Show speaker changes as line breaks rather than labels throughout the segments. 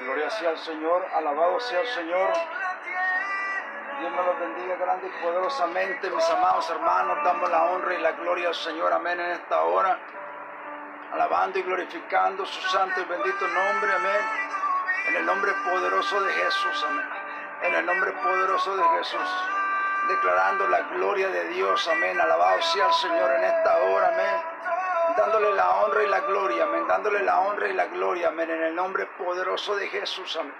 Gloria sea al Señor, alabado sea el Señor. Dios me los bendiga grande y poderosamente, mis amados hermanos. Damos la honra y la gloria al Señor, amén, en esta hora. Alabando y glorificando su santo y bendito nombre, amén. En el nombre poderoso de Jesús, amén. En el nombre poderoso de Jesús. Declarando la gloria de Dios, amén. Alabado sea el Señor en esta hora, amén dándole la honra y la gloria, amén, dándole la honra y la gloria, amén, en el nombre poderoso de Jesús, amén.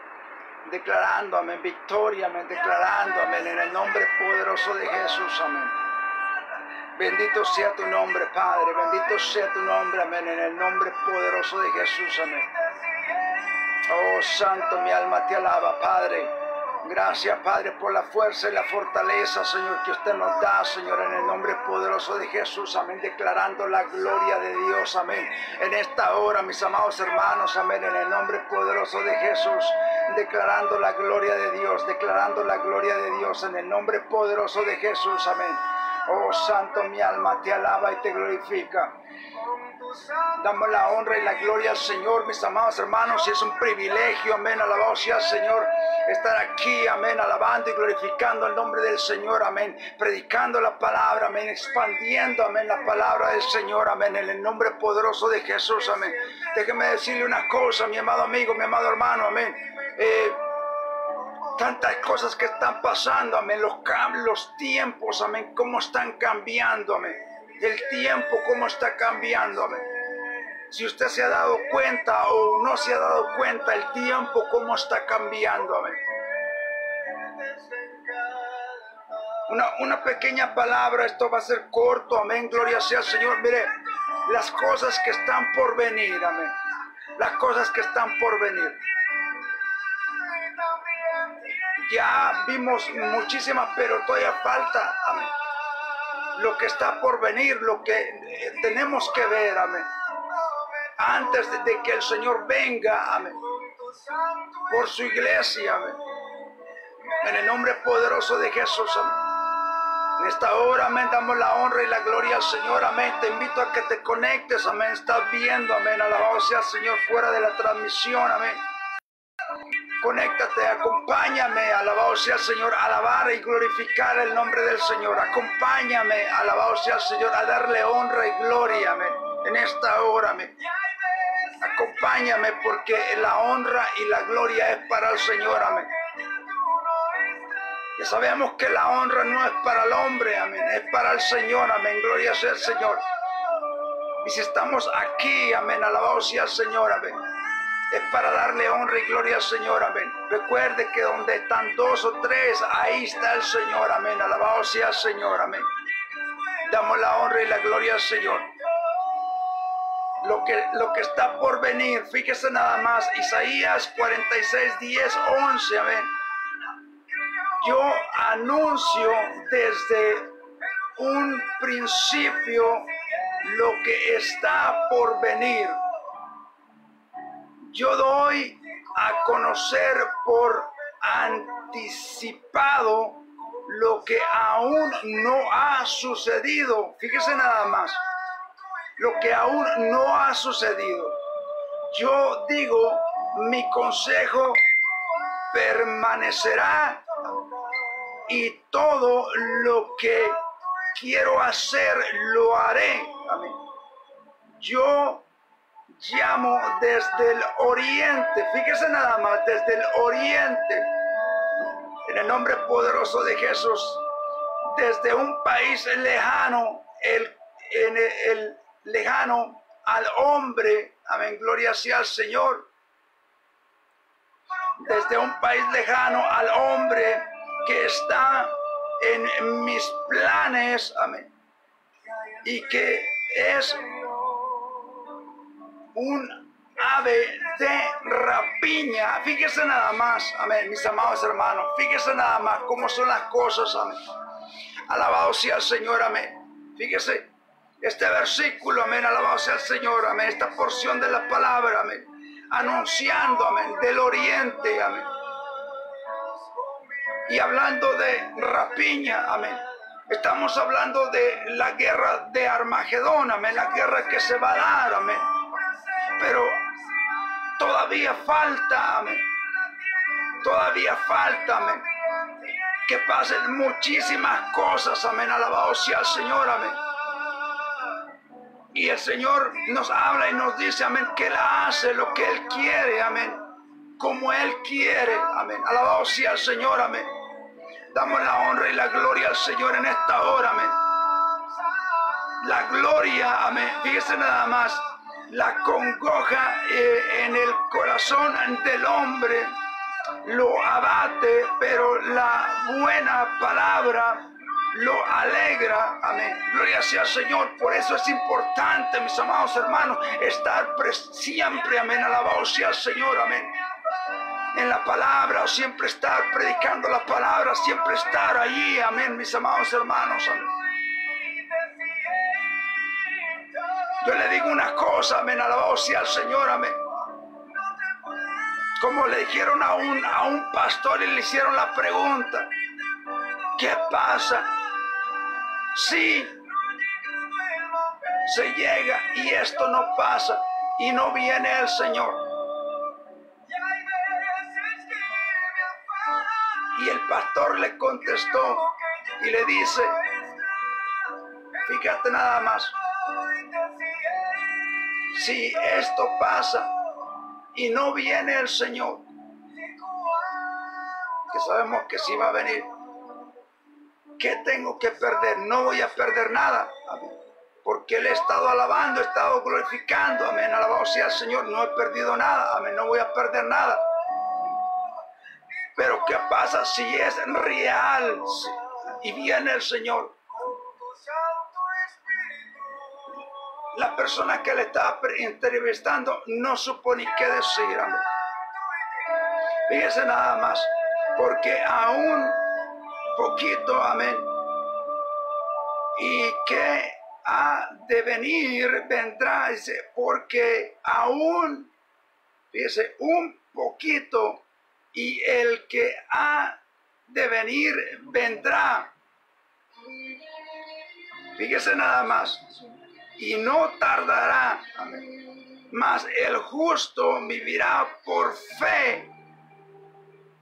Declarando, amén, victoria, amén, declarando, amén, en el nombre poderoso de Jesús, amén. Bendito sea tu nombre, Padre, bendito sea tu nombre, amén, en el nombre poderoso de Jesús, amén. Oh, Santo, mi alma te alaba, Padre. Gracias, Padre, por la fuerza y la fortaleza, Señor, que usted nos da, Señor, en el nombre poderoso de Jesús. Amén. Declarando la gloria de Dios. Amén. En esta hora, mis amados hermanos, amén. En el nombre poderoso de Jesús. Declarando la gloria de Dios. Declarando la gloria de Dios en el nombre poderoso de Jesús. Amén. Oh Santo, mi alma te alaba y te glorifica. Damos la honra y la gloria al Señor, mis amados hermanos, y es un privilegio, amén, alabado sea Señor, estar aquí, amén, alabando y glorificando el nombre del Señor, amén, predicando la palabra, amén, expandiendo, amén, la palabra del Señor, amén, en el nombre poderoso de Jesús, amén. Déjeme decirle una cosa, mi amado amigo, mi amado hermano, amén. Eh, tantas cosas que están pasando, amén, los los tiempos, amén, cómo están cambiando, amén el tiempo cómo está cambiando. Si usted se ha dado cuenta o no se ha dado cuenta el tiempo cómo está cambiando. Una, una pequeña palabra, esto va a ser corto, amén, gloria sea al Señor. Mire, las cosas que están por venir, amén. Las cosas que están por venir. Ya vimos muchísimas, pero todavía falta, amén lo que está por venir, lo que eh, tenemos que ver, amén. Antes de que el Señor venga, amén. Por su iglesia, amén. En el nombre poderoso de Jesús, amén. En esta hora, amén, damos la honra y la gloria al Señor, amén. Te invito a que te conectes, amén. Estás viendo, amén. Alabado sea el Señor fuera de la transmisión, amén. Conéctate, acompáñame, alabado sea el Señor, alabar y glorificar el nombre del Señor. Acompáñame, alabado sea el Señor, a darle honra y gloria, amén, en esta hora, amén. Acompáñame porque la honra y la gloria es para el Señor, amén. Ya sabemos que la honra no es para el hombre, amén, es para el Señor, amén. Gloria sea el Señor. Y si estamos aquí, amén, alabado sea el Señor, amén es para darle honra y gloria al Señor, amén. Recuerde que donde están dos o tres, ahí está el Señor, amén. Alabado sea el Señor, amén. Damos la honra y la gloria al Señor. Lo que, lo que está por venir, fíjese nada más, Isaías 46, 10, 11, amén. Yo anuncio desde un principio lo que está por venir yo doy a conocer por anticipado lo que aún no ha sucedido. Fíjese nada más, lo que aún no ha sucedido. Yo digo, mi consejo permanecerá y todo lo que quiero hacer lo haré. Amén. Yo llamo desde el oriente, fíjese nada más, desde el oriente, en el nombre poderoso de Jesús, desde un país lejano, el, en el, lejano al hombre, amén, gloria sea al Señor, desde un país lejano al hombre que está en mis planes, amén, y que es un ave de rapiña. Fíjese nada más, amén, mis amados hermanos. Fíjese nada más cómo son las cosas, amén. Alabado sea el Señor, amén. Fíjese este versículo, amén. Alabado sea el Señor, amén. Esta porción de la palabra, amén. Anunciando, amén, del oriente, amén. Y hablando de rapiña, amén. Estamos hablando de la guerra de Armagedón, amén. La guerra que se va a dar, amén pero todavía falta, amén. Todavía falta, amén. Que pasen muchísimas cosas, amén. Alabado sea el Señor, amén. Y el Señor nos habla y nos dice, amén, que Él hace lo que Él quiere, amén. Como Él quiere, amén. Alabado sea el Señor, amén. Damos la honra y la gloria al Señor en esta hora, amén. La gloria, amén. Fíjese nada más, la congoja eh, en el corazón del hombre lo abate, pero la buena palabra lo alegra. Amén. Gloria sea al Señor. Por eso es importante, mis amados hermanos, estar siempre, amén, alabado sea el Señor, amén. En la palabra, siempre estar predicando la palabra, siempre estar allí, amén, mis amados hermanos, amén. Yo le digo una cosa, amén, alabado sea el Señor, amén. Como le dijeron a un, a un pastor y le hicieron la pregunta, ¿qué pasa si se llega y esto no pasa y no viene el Señor? Y el pastor le contestó y le dice, fíjate nada más, si esto pasa y no viene el Señor, que sabemos que sí va a venir, ¿qué tengo que perder? No voy a perder nada. Porque le he estado alabando, he estado glorificando. Amén. Alabado sea el Señor. No he perdido nada. Amén. No voy a perder nada. Pero ¿qué pasa si es real y viene el Señor? La persona que le estaba entrevistando no supo ni qué decir. Amén. Fíjese nada más, porque aún poquito, amén. Y que ha de venir, vendrá, dice, porque aún, fíjese, un poquito, y el que ha de venir, vendrá. Fíjese nada más y no tardará. Mas el justo vivirá por fe.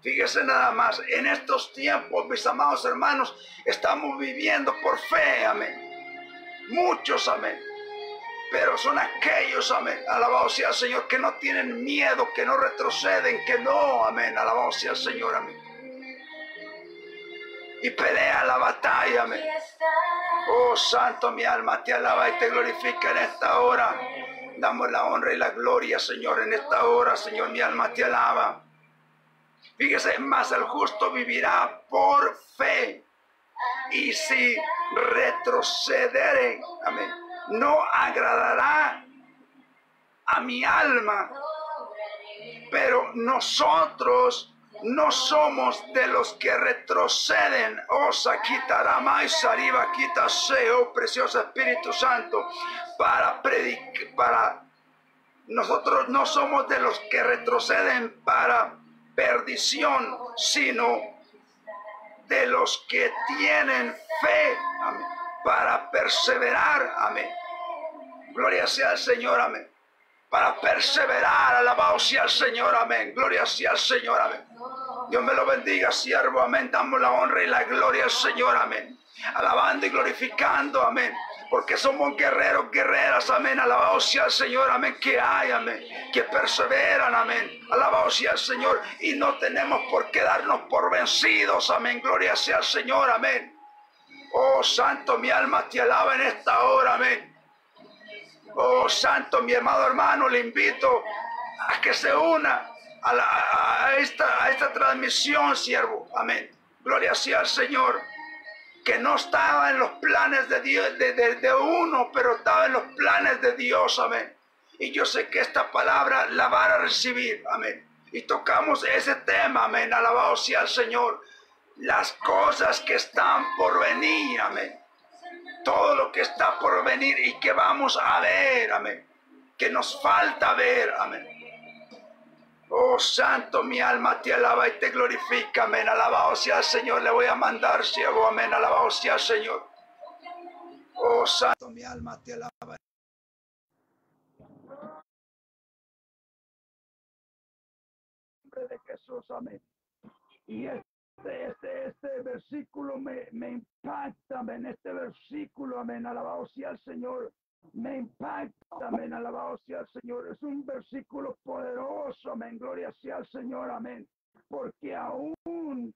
Fíjese nada más, en estos tiempos, mis amados hermanos, estamos viviendo por fe, amén. Muchos, amén. Pero son aquellos, amén, alabado sea el Señor, que no tienen miedo, que no retroceden, que no, amén, alabado sea el Señor, amén. Y pelea la batalla. Oh Santo, mi alma te alaba y te glorifica en esta hora. Damos la honra y la gloria, Señor, en esta hora, Señor, mi alma te alaba. Fíjese, más el justo vivirá por fe. Y si retrocedere, amén, no agradará a mi alma. Pero nosotros no somos de los que retroceden. Oh, Sakitarama y Sariba, quítase, oh precioso Espíritu Santo, para predicar, para nosotros no somos de los que retroceden para perdición, sino de los que tienen fe, para perseverar, amén. Gloria sea al Señor, amén para perseverar. Alabado sea el Señor, amén. Gloria sea el Señor, amén. Dios me lo bendiga, siervo, amén. Damos la honra y la gloria al Señor, amén. Alabando y glorificando, amén. Porque somos guerreros, guerreras, amén. Alabado sea el Señor, amén. Que hay, amén. Que perseveran, amén. Alabado sea el Señor. Y no tenemos por qué darnos por vencidos, amén. Gloria sea el Señor, amén. Oh, Santo, mi alma te alaba en esta hora, amén. Oh, santo, mi amado hermano, le invito a que se una a, esta, a esta transmisión, siervo. Amén. Gloria sea al Señor. Que no estaba en los planes de de, de uno, pero estaba en los planes de Dios. Amén. Y yo sé que esta palabra la van a recibir. Amén. Y tocamos ese tema. Amén. Alabado sea el Señor. Las cosas que están por venir. Amén todo lo que está por venir y que vamos a ver, amén. Que nos falta ver, amén. Oh Santo, mi alma te alaba y te glorifica, amén. Alabado sea el Señor, le voy a mandar, ciego, amén. Alabado sea el Señor. Oh Santo, mi alma te alaba. de Jesús, amén. Y este, este, este versículo me, me impacta, amén, este versículo, amén, alabado sea el Señor, me impacta, amén, alabado sea el Señor, es un versículo poderoso, amén, gloria sea el Señor, amén, porque aún,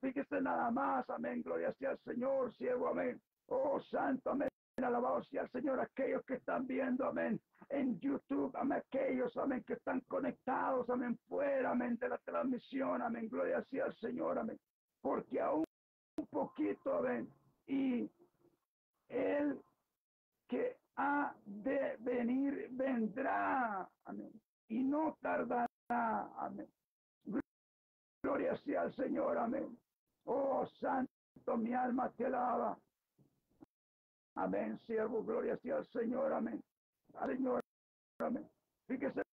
fíjese nada más, amén, gloria sea el Señor, siervo, amén, oh santo, amén, alabado sea el Señor, aquellos que están viendo, amén, en YouTube, amén, aquellos, amén, que están conectados, amén, fuera, amén, de la transmisión, amén, gloria sea el Señor, amén, porque aún un poquito, amén, y el que ha de venir vendrá, amén, y no tardará, amén. Gloria sea al Señor, amén. Oh, santo, mi alma te alaba. Amén, siervo, gloria sea al Señor, amén. Al Señor, amén. Fíjese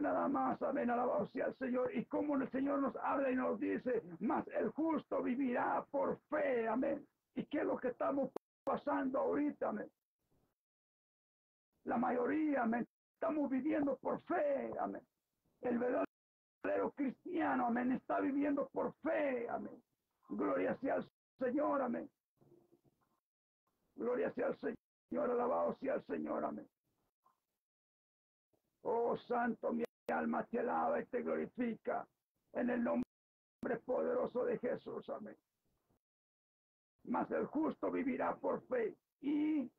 nada más, amén, alabado sea el Señor. Y como el Señor nos habla y nos dice, más el justo vivirá por fe, amén. ¿Y qué lo que estamos pasando ahorita, amén? La mayoría, amén, estamos viviendo por fe, amén. El verdadero cristiano, amén, está viviendo por fe, amén. Gloria sea al Señor, amén. Gloria sea al Señor, alabado sea el Señor, amén. Oh Santo, mi alma te alaba y te glorifica en el nombre poderoso de Jesús, amén. Mas el justo vivirá por fe y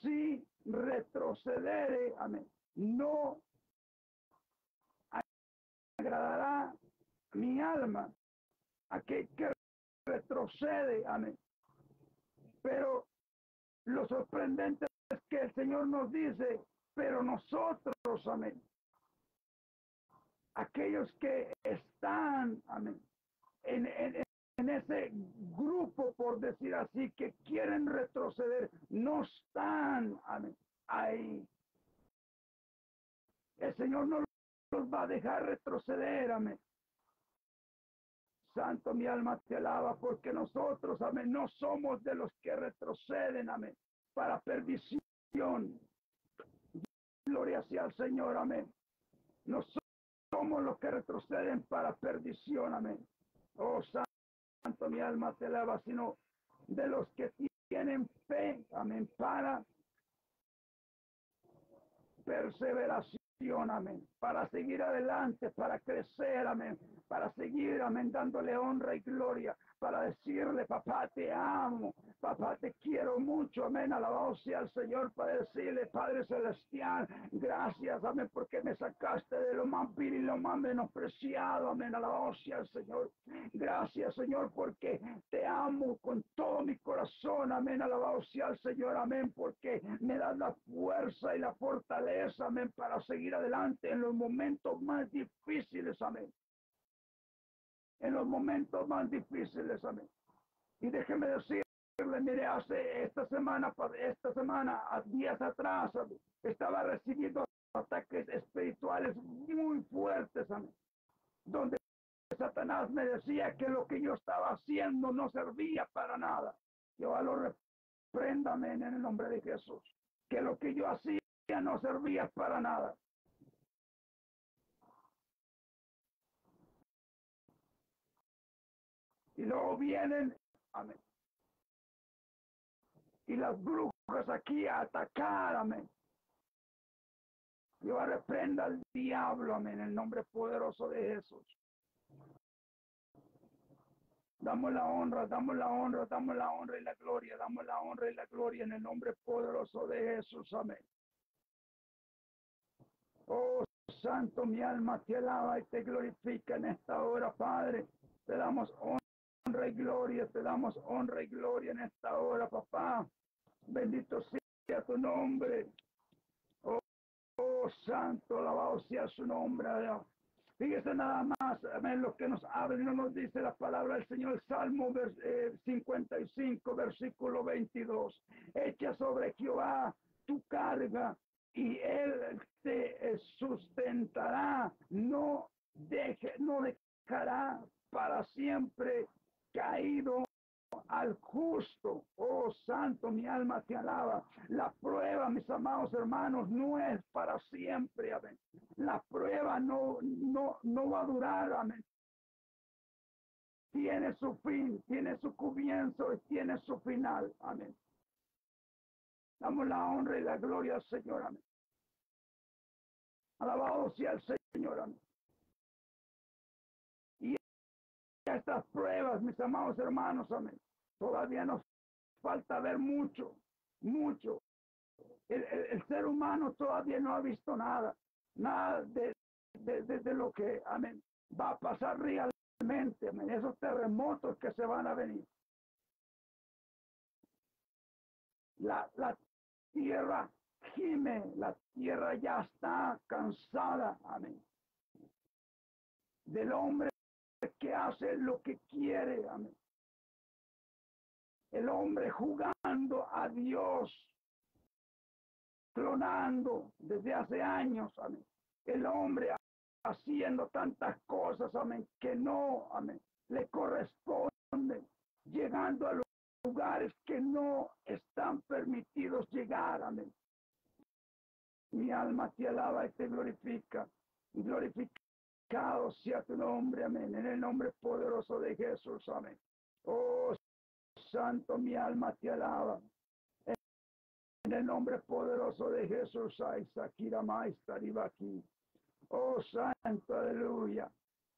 si retrocedere, amén, no agradará mi alma a que, que retrocede, amén. Pero lo sorprendente es que el Señor nos dice, pero nosotros, amén, aquellos que están, amén, en, en, en ese grupo, por decir así, que quieren retroceder, no están, amén, ahí. El Señor no los va a dejar retroceder, amén. Santo, mi alma te alaba, porque nosotros, amén, no somos de los que retroceden, amén, para perdición. Gloria sea al Señor, amén. Somos los que retroceden para perdición, amén. Oh, Santo, mi alma te alaba, sino de los que tienen fe, amén, para perseveración, amén, para seguir adelante, para crecer, amén, para seguir, amén, dándole honra y gloria, para decirle, papá, te amo, papá, te quiero mucho, amén, alabado sea al Señor, para decirle, Padre Celestial, gracias, amén, porque me sacaste de lo más vil y lo más menospreciado, amén, alabado sea el Señor, gracias, Señor, porque te amo con todo mi corazón, amén, alabado sea el Señor, amén, porque me das la fuerza y la fortaleza, amén, para seguir adelante en los momentos más difíciles, amén en los momentos más difíciles, amén. Y déjeme decirle, mire, hace esta semana, esta semana, a días atrás, estaba recibiendo ataques espirituales muy fuertes, amén. Donde Satanás me decía que lo que yo estaba haciendo no servía para nada. Yo a lo repréndame en el nombre de Jesús. Que lo que yo hacía no servía para nada. Y luego vienen, amén. Y las brujas aquí a atacar, amén. Yo reprenda al diablo, amén, en el nombre poderoso de Jesús. Damos la honra, damos la honra, damos la honra y la gloria, damos la honra y la gloria en el nombre poderoso de Jesús, amén. Oh Santo, mi alma te alaba y te glorifica en esta hora, Padre. Te damos honra honra y gloria, te damos honra y gloria en esta hora, papá. Bendito sea tu nombre. Oh, oh santo, alabado sea su nombre. Fíjese nada más, amén, lo que nos abre y no nos dice la palabra del Señor, Salmo 55, eh, versículo 22. Echa sobre Jehová tu carga y él te sustentará, no deje, no dejará para siempre caído al justo. Oh santo, mi alma te alaba. La prueba, mis amados hermanos, no es para siempre. Amén. La prueba no, no, no va a durar. Amén. Tiene su fin, tiene su comienzo y tiene su final. Amén. Damos la honra y la gloria al Señor. Amén. Alabado sea el Señor. Amén. Estas pruebas, mis amados hermanos, amén. Todavía nos falta ver mucho, mucho. El, ser humano todavía no ha visto nada, nada de, lo que, amén, va a pasar realmente, amén, esos terremotos que se van a venir. La, la tierra gime, la tierra ya está cansada, amén, del hombre que hace lo que quiere, amén. El hombre jugando a Dios, clonando desde hace años, amén. El hombre haciendo tantas cosas, amén, que no, amén, le corresponde, llegando a los lugares que no están permitidos llegar, amén. Mi alma te alaba y te glorifica. Glorificado sea tu nombre, amén. En el nombre poderoso de Jesús, amén. Oh, santo, mi alma te alaba. En el nombre poderoso de Jesús, Maestra, aquí. Oh, santo, aleluya.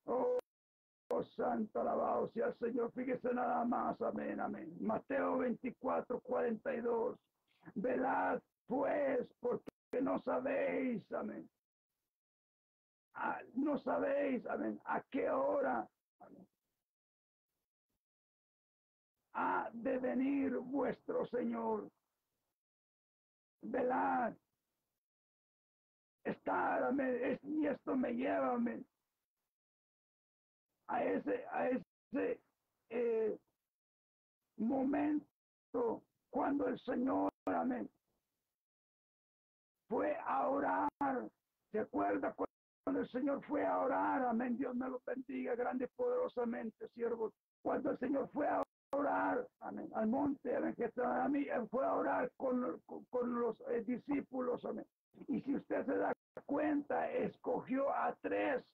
Oh, Oh, santo alabado sea el Señor. Fíjese nada más. Amén, amén. Mateo 24, 42. Velad pues, porque no sabéis, amén. Ah, no sabéis, amén, a qué hora ha de venir vuestro Señor. Velad. Estar, amén. y esto me lleva, amén a ese, a ese eh, momento cuando el Señor, amén, fue a orar. ¿Se acuerda cuando el Señor fue a orar? Amén. Dios me lo bendiga grande y poderosamente, siervo. Cuando el Señor fue a orar, amén, al monte, amén, a mí, fue a orar con, con, los eh, discípulos, amén. Y si usted se da cuenta, escogió a tres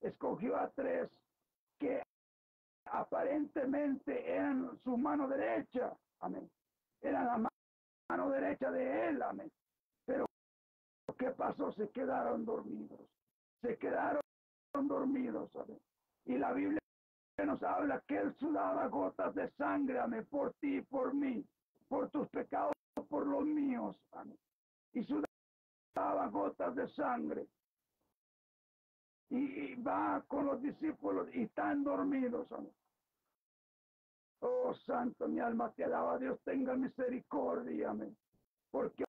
escogió a tres que aparentemente eran su mano derecha, amén. Eran la mano derecha de él, amén. ¿Qué pasó? Se quedaron dormidos. Se quedaron dormidos, amén. Y la Biblia nos habla que él sudaba gotas de sangre, amén, por ti y por mí, por tus pecados, por los míos, amén. Y sudaba gotas de sangre y va con los discípulos y están dormidos. Oh, santo, mi alma te alaba. Dios tenga misericordia, amén. Porque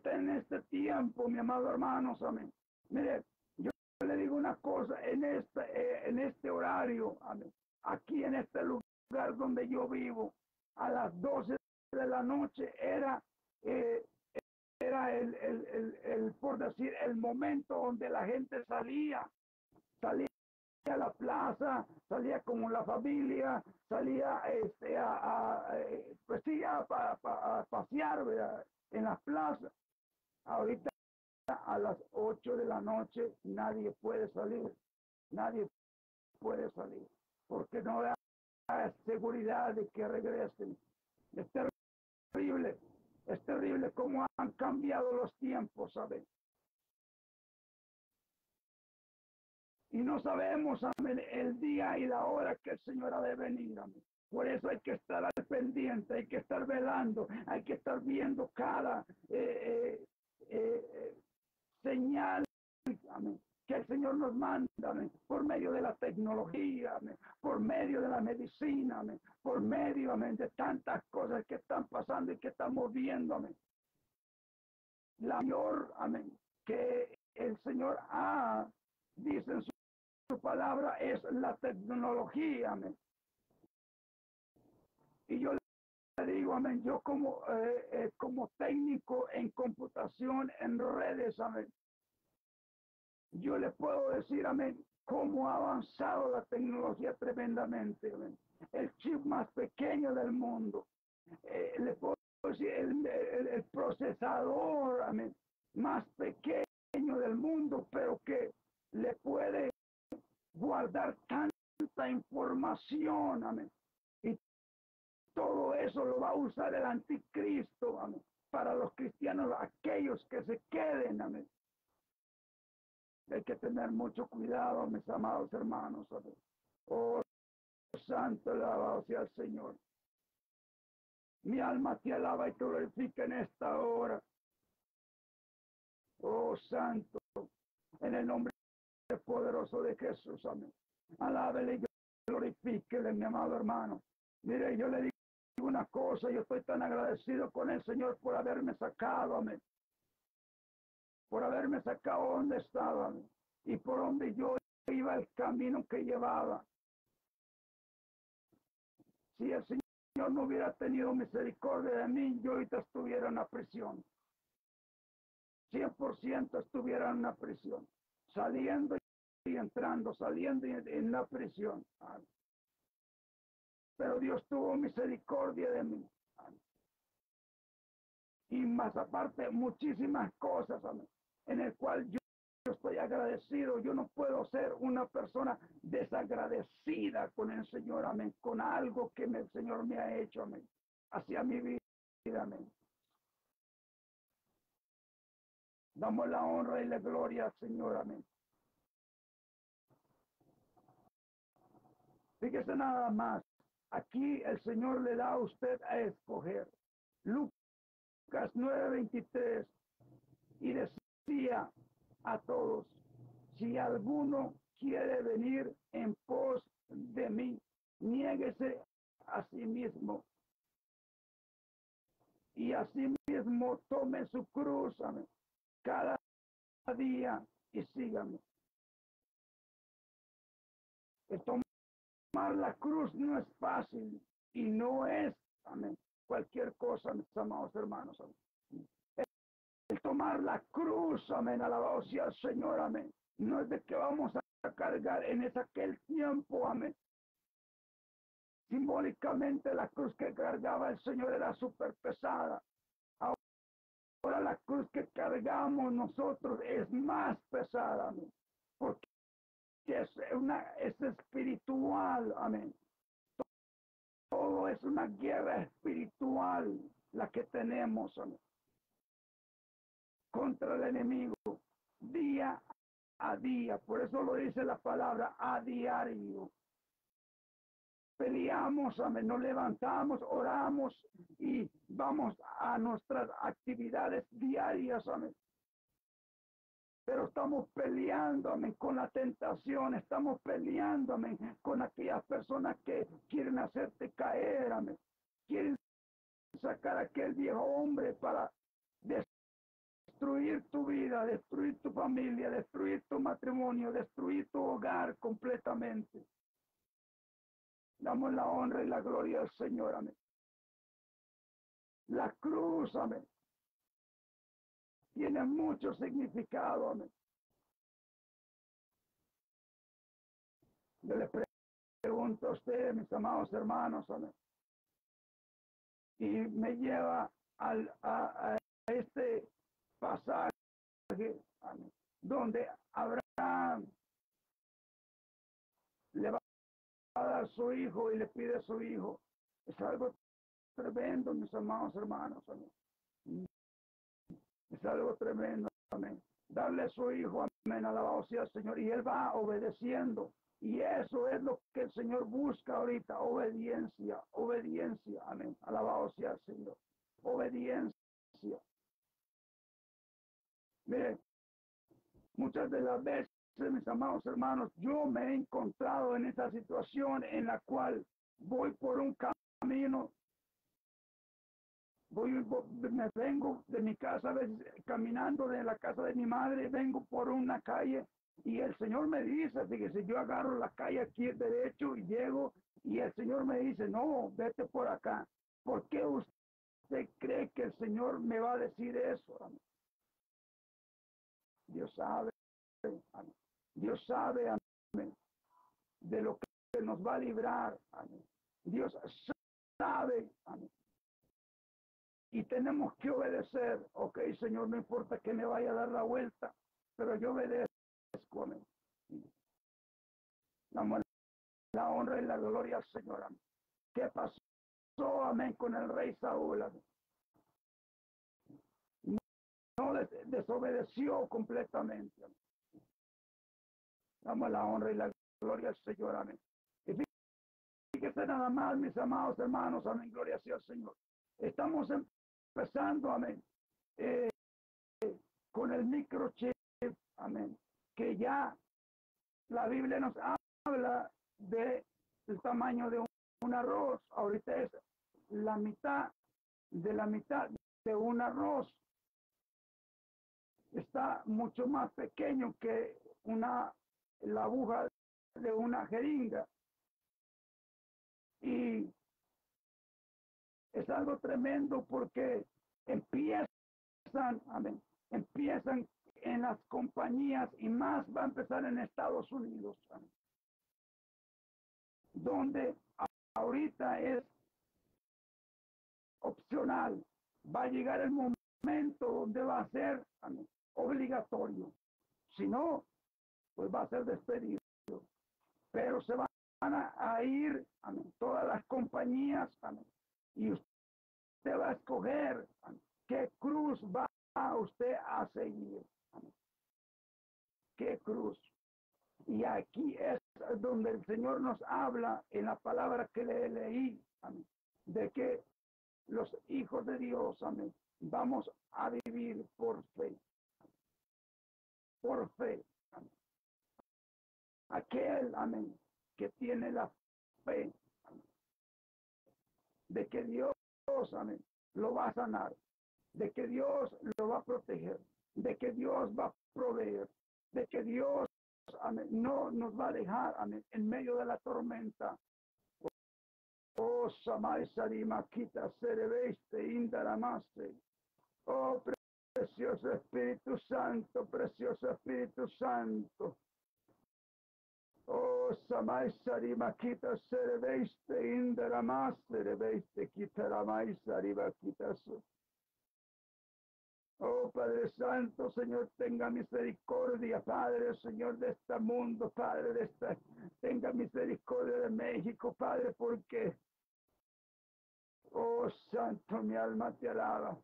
ahorita en este tiempo, mi amado hermanos, amén. Mire, yo le digo una cosa, en este, eh, en este horario, amén. Aquí en este lugar donde yo vivo, a las 12 de la noche era eh, era el, el, el, por decir, el momento donde la gente salía, salía a la plaza, salía con la familia, salía este, a, eh, pues sí, a, pasear en las plazas. Ahorita a las 8 de la noche nadie puede salir, nadie puede salir, porque no hay seguridad de que regresen. Es terrible es terrible cómo han cambiado los tiempos, ¿sabes? Y no sabemos, el día y la hora que el Señor ha de venir. Por eso hay que estar al pendiente, hay que estar velando, hay que estar viendo cada eh, eh, eh, señal, amén, que el Señor nos manda por medio de la tecnología, por medio de la medicina, por medio de tantas cosas que están pasando y que estamos viendo. La mayor amén, que el Señor ha, dice en su, palabra, es la tecnología. Amén. Y yo digo, amén, yo como, eh, eh, como técnico en computación, en redes, amén, yo le puedo decir, amén, cómo ha avanzado la tecnología tremendamente, amén. el chip más pequeño del mundo. Eh, le puedo decir, el, el procesador, amén, más pequeño del mundo, pero que le puede guardar tanta información, amén. Todo eso lo va a usar el anticristo, amén, para los cristianos, aquellos que se queden, amén. Hay que tener mucho cuidado, mis amados hermanos, amén. Oh, santo, alabado sea el Señor. Mi alma te alaba y te glorifica en esta hora. Oh, santo, en el nombre poderoso de Jesús, amén. Alábele y glorifíquele, mi amado hermano. Mire, yo le digo una cosa, yo estoy tan agradecido con el Señor por haberme sacado, amén. Por haberme sacado donde estaba. Y por donde yo iba el camino que llevaba. Si el Señor no hubiera tenido misericordia de mí, yo ahorita estuviera en la prisión. 100% estuviera en una prisión, saliendo y entrando, saliendo en la prisión. Pero Dios tuvo misericordia de mí. Y más aparte, muchísimas cosas, en el cual yo, estoy agradecido. Yo no puedo ser una persona desagradecida con el Señor, amén, con algo que el Señor me ha hecho, amén, hacia mi vida, amén. Damos la honra y la gloria al Señor, amén. Fíjese nada más. Aquí el Señor le da a usted a escoger. Lucas 9:23. Y decía a todos, si alguno quiere venir en pos de mí, niéguese a sí mismo. Y así mismo tome su cruz amén, cada día y sígame tomar la cruz no es fácil y no es, amén, cualquier cosa, mis amados hermanos. El, tomar la cruz, amén, alabado sea el Señor, amén. No es de que vamos a cargar en ese aquel tiempo, amén. Simbólicamente la cruz que cargaba el Señor era súper pesada. Ahora la cruz que cargamos nosotros es más pesada, amén. Porque es una es espiritual, amén. Todo es una guerra espiritual la que tenemos amén, contra el enemigo día a día. Por eso lo dice la palabra a diario. Peleamos, amén, nos levantamos, oramos y vamos a nuestras actividades diarias, amén pero estamos peleándome con la tentación, estamos peleándome con aquellas personas que quieren hacerte caer, amén. quieren sacar aquel viejo hombre para destruir tu vida, destruir tu familia, destruir tu matrimonio, destruir tu hogar completamente. Damos la honra y la gloria al Señor, amén. La cruz, amén tiene mucho significado. Yo le pregunto a usted, mis amados hermanos, amén. Y me lleva al, a, este pasaje, donde Abraham le va a dar su hijo y le pide a su hijo. Es algo tremendo, mis amados hermanos. Es algo tremendo, amén. Darle a su hijo, amén, alabado sea el Señor. Y él va obedeciendo. Y eso es lo que el Señor busca ahorita, obediencia, obediencia, amén. Alabado sea el Señor. Obediencia. Mire, muchas de las veces, mis amados hermanos, yo me he encontrado en esa situación en la cual voy por un camino voy, me vengo de mi casa, caminando de la casa de mi madre, vengo por una calle y el Señor me dice, fíjese, yo agarro la calle aquí derecho y llego y el Señor me dice, no, vete por acá. ¿Por qué usted cree que el Señor me va a decir eso? Dios sabe, Dios sabe, de lo que nos va a librar. Dios sabe. Y tenemos que obedecer. Ok, Señor, no importa que me vaya a dar la vuelta, pero yo obedezco, amén. La honra y la gloria al Señor, amén. ¿Qué pasó, amén, con el rey Saúl? No desobedeció completamente. Damos la honra y la gloria al Señor, amén. Y fíjese nada más, mis amados hermanos, amén, gloria sea al Señor. Estamos empezando, eh, con el microchip, amén, que ya la Biblia nos habla de el tamaño de un, un arroz. Ahorita es la mitad de la mitad de un arroz. Está mucho más pequeño que una la aguja de una jeringa. Y es algo tremendo porque empiezan, amén, empiezan en las compañías y más va a empezar en Estados Unidos, donde ahorita es opcional. Va a llegar el momento donde va a ser obligatorio. Si no, pues va a ser despedido. Pero se van a, ir todas las compañías y usted va a escoger qué cruz va a usted a seguir. ¿Qué cruz? Y aquí es donde el Señor nos habla en la palabra que le leí, de que los hijos de Dios, amén, vamos a vivir por fe. Por fe aquel, amén, que tiene la fe de que Dios, amén, lo va a sanar, de que Dios lo va a proteger, de que Dios va a proveer, de que Dios, no nos va a dejar, en medio de la tormenta. Oh, Samay Sarima, quita cerebeste, indaramaste. Oh, precioso Espíritu Santo, precioso Espíritu Santo. Oh, samai sarima kita serebeiste indaramas sariba quitaso. Oh Padre Santo, Señor, tenga misericordia, Padre, Señor, de este mundo, Padre, de esta, tenga misericordia de México, Padre, porque, oh Santo, mi alma te alaba.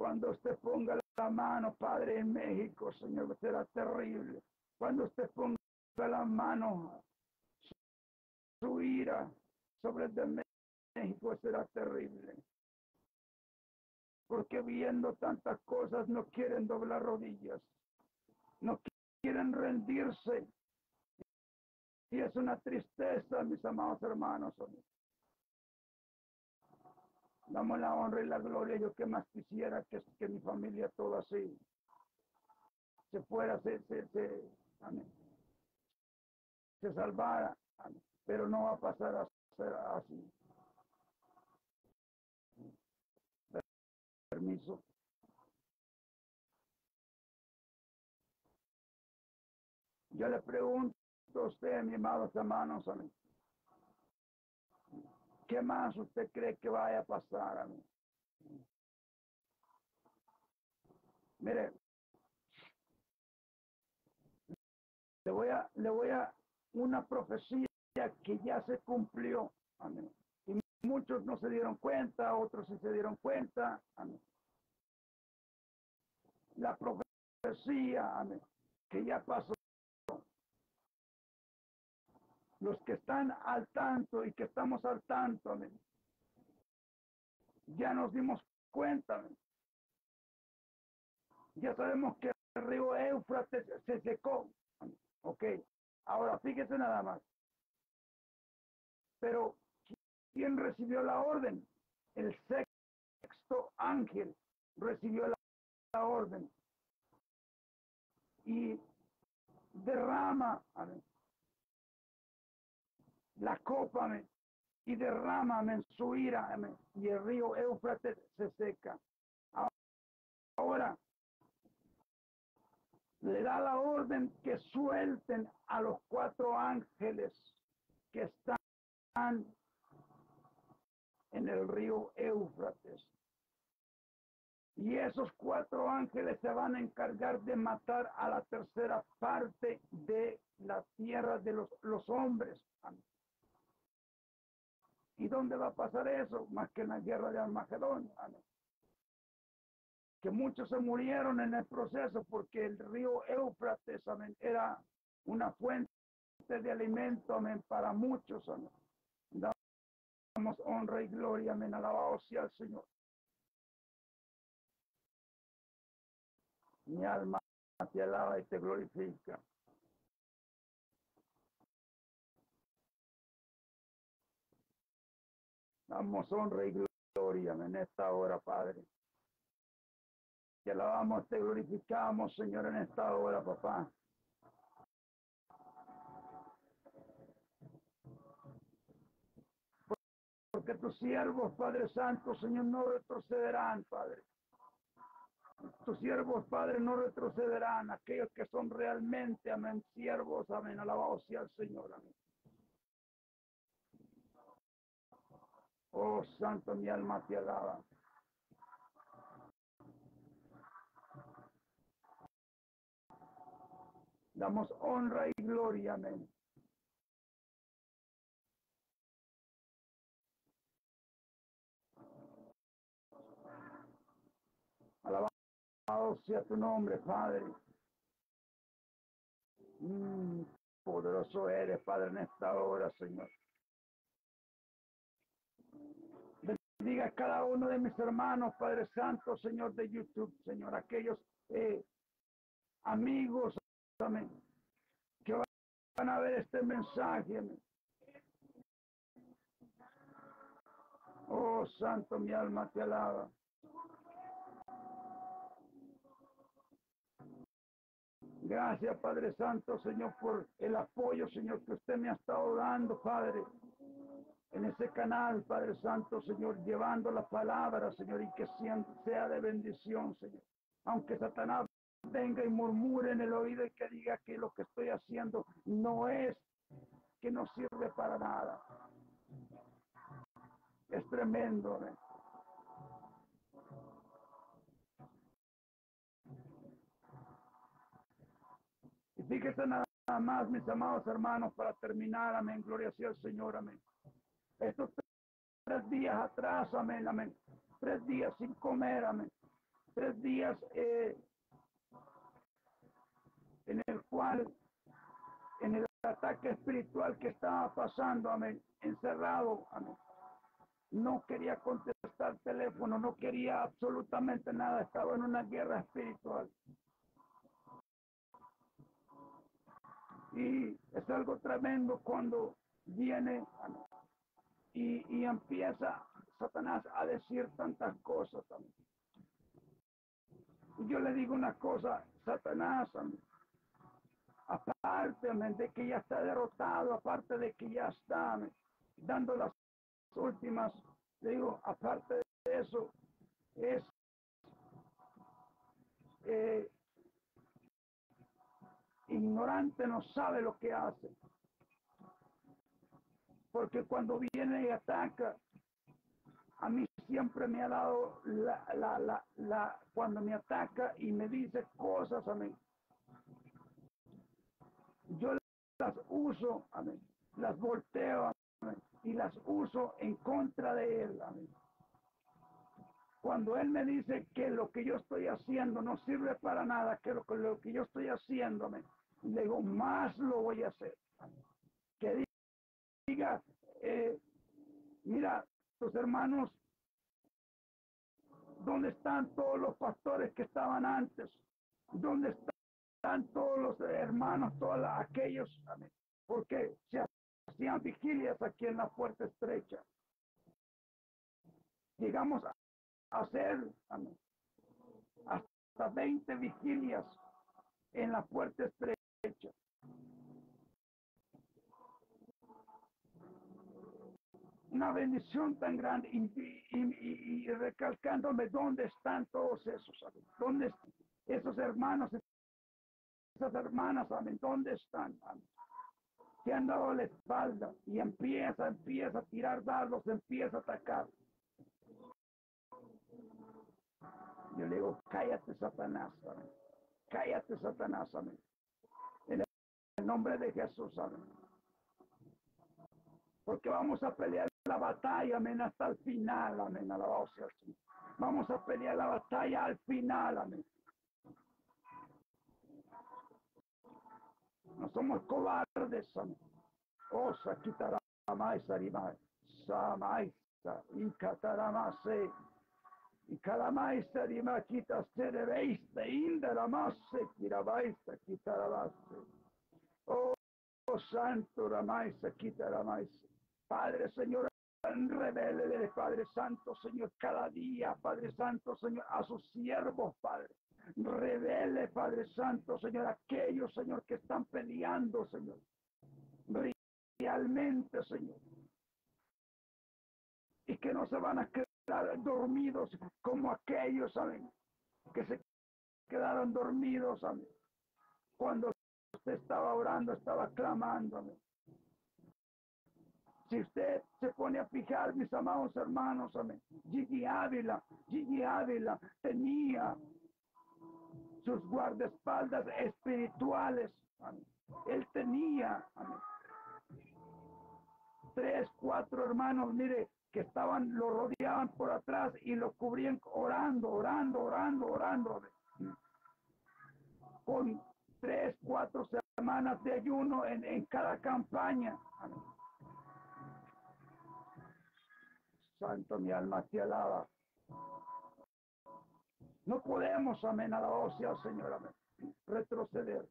Cuando usted ponga la mano, Padre, en México, Señor, será terrible. Cuando usted ponga la mano, su ira sobre el de México será terrible. Porque viendo tantas cosas no quieren doblar rodillas, no quieren rendirse. Y es una tristeza, mis amados hermanos. Damos la honra y la gloria. Yo que más quisiera que, que mi familia todo así se fuera, se, se, se, se salvara. Pero no va a pasar a ser así. Permiso. Yo le pregunto a usted, mi amados hermanos, amén. ¿Qué más usted cree que vaya a pasar a mí? Mire, le voy a, le voy a una profecía que ya se cumplió. Amén. Y muchos no se dieron cuenta, otros sí se dieron cuenta. La profecía, que ya pasó los que están al tanto y que estamos al tanto, ya nos dimos cuenta, ya sabemos que el río Éufrates se secó, ok, ahora fíjese nada más, pero ¿quién recibió la orden? El sexto ángel recibió la, la orden. Y derrama, amén, la copa y derrámame en su ira y el río Éufrates se seca. Ahora, le da la orden que suelten a los cuatro ángeles que están en el río Éufrates. Y esos cuatro ángeles se van a encargar de matar a la tercera parte de la tierra de los, los hombres. ¿Y dónde va a pasar eso? Más que en la guerra de Armagedón. Que muchos se murieron en el proceso porque el río Éufrates era una fuente de alimento para muchos. Damos honra y gloria, amén. Alabado sea el Señor. Mi alma te alaba y te glorifica. Damos honra y gloria en esta hora, Padre. Te alabamos, te glorificamos, Señor, en esta hora, papá. Porque tus siervos, Padre Santo, Señor, no retrocederán, Padre. Tus siervos, Padre, no retrocederán. Aquellos que son realmente, amén, siervos, amén. Alabado sea el Señor, amén. Oh, santo, mi alma te alaba. Damos honra y gloria, amén. Alabado sea tu nombre, Padre. Mm, poderoso eres, Padre, en esta hora, Señor. Bendiga a cada uno de mis hermanos, Padre Santo, Señor de YouTube, Señor, aquellos eh, amigos, que van a ver este mensaje. Oh, Santo, mi alma te alaba. Gracias, Padre Santo, Señor, por el apoyo, Señor, que usted me ha estado dando, Padre en ese canal, Padre Santo, Señor, llevando la palabra, Señor, y que sea de bendición, Señor. Aunque Satanás venga y murmure en el oído y que diga que lo que estoy haciendo no es, que no sirve para nada. Es tremendo. ¿eh? Y fíjese nada más, mis amados hermanos, para terminar, amén, gloria sea el Señor, amén estos tres días atrás, amén, amén. Tres días sin comer, amén. Tres días eh, en el cual, en el ataque espiritual que estaba pasando, amén, encerrado, amén. No quería contestar teléfono, no quería absolutamente nada, estaba en una guerra espiritual. Y es algo tremendo cuando viene y, empieza Satanás a decir tantas cosas también. Yo le digo una cosa, Satanás, aparte de que ya está derrotado, aparte de que ya está dando las últimas, digo, aparte de eso, es eh, ignorante, no sabe lo que hace. Porque cuando viene y ataca, a mí siempre me ha dado la, la, la, la, cuando me ataca y me dice cosas a mí. Yo las uso, amén, las volteo amén, y las uso en contra de él. Cuando él me dice que lo que yo estoy haciendo no sirve para nada, que lo, lo que yo estoy haciendo, amén, le digo, más lo voy a hacer. Que diga, eh, mira, tus hermanos, ¿dónde están todos los pastores que estaban antes? ¿Dónde están todos los hermanos, todos aquellos? Porque se hacían vigilias aquí en la puerta estrecha. Llegamos a hacer hasta 20 vigilias en la puerta estrecha. Una bendición tan grande y, recalcándome dónde están todos esos, dónde esos hermanos esas hermanas, amén, ¿dónde están? Amén. Que han dado la espalda y empieza, empieza a tirar dardos, empieza a atacar. Yo le digo, cállate, Satanás, amén. Cállate, Satanás, amén. En el nombre de Jesús, amén. Porque vamos a pelear la batalla, amén, hasta el final, amén, alabado sea el. Vamos a pelear la batalla al final, amén. No somos cobardes, amén. Saquitará más, arimai, samaisa, y cataramase, y calamaisa, rimaquita, cerebeista, indaramase, kirabaista, quitarabase. Oh, santo, ramaisa, quitaramaisa. Padre, Señor, revélele, Padre Santo, Señor, cada día, Padre Santo, Señor, a sus siervos, Padre. Revele, Padre Santo, Señor, aquellos, Señor, que están peleando, Señor. Realmente, Señor. Y que no se van a quedar dormidos como aquellos, ¿saben? Que se quedaron dormidos, ¿saben? Cuando usted estaba orando, estaba clamando, ¿saben? Si usted se pone a fijar, mis amados hermanos, amén. Gigi Ávila, Gigi Ávila tenía sus guardaespaldas espirituales. Él tenía. Tres, cuatro hermanos, mire, que estaban, lo rodeaban por atrás y lo cubrían orando, orando, orando, orando. Con tres, cuatro semanas de ayuno en, en cada campaña. Santo, mi alma te alaba. No podemos, amén, alabado sea Señor, amén, retroceder.